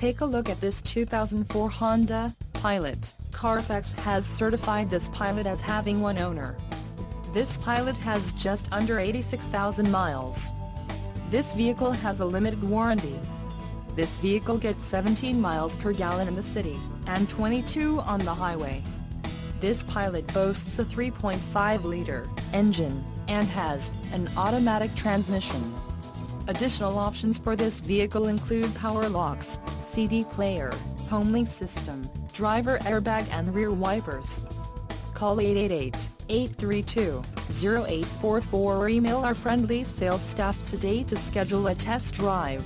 Take a look at this 2004 Honda Pilot. Carfax has certified this Pilot as having one owner. This Pilot has just under 86,000 miles. This vehicle has a limited warranty. This vehicle gets 17 miles per gallon in the city, and 22 on the highway. This Pilot boasts a 3.5-liter engine, and has an automatic transmission. Additional options for this vehicle include power locks, CD player, homing system, driver airbag and rear wipers. Call 888-832-0844 or email our friendly sales staff today to schedule a test drive.